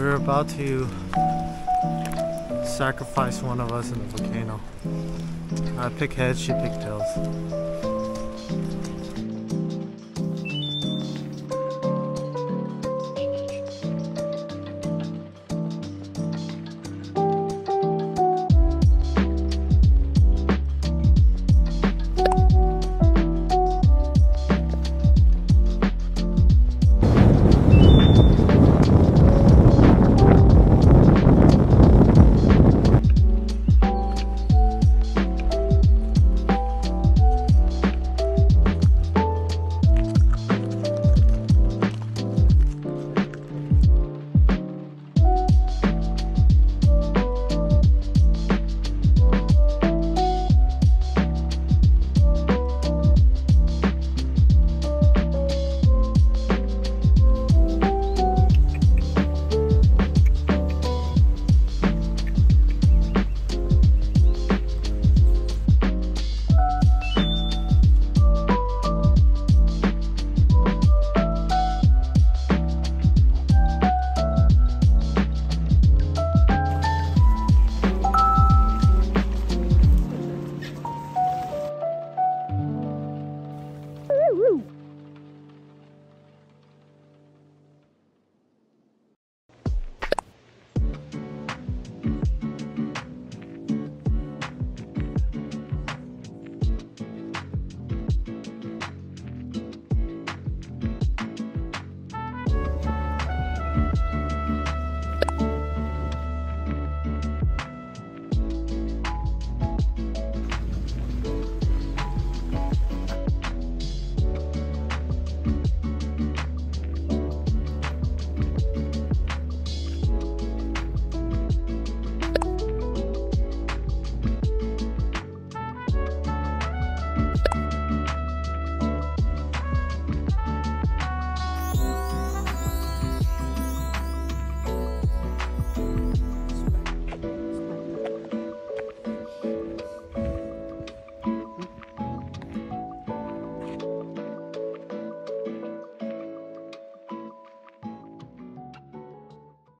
We're about to sacrifice one of us in the volcano. I pick heads, she pick tails.